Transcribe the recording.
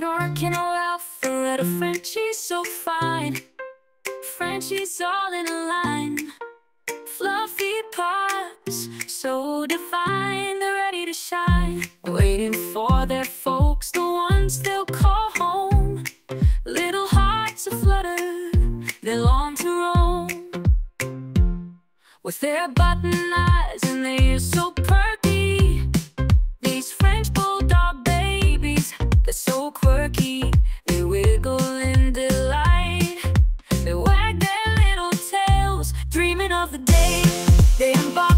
Or Alpharetta, Frenchie's so fine. Frenchie's all in a line. Fluffy pops, so divine, they're ready to shine. Waiting for their folks, the ones they'll call home. Little hearts aflutter, they long to roam. With their button eyes of the day, they embark.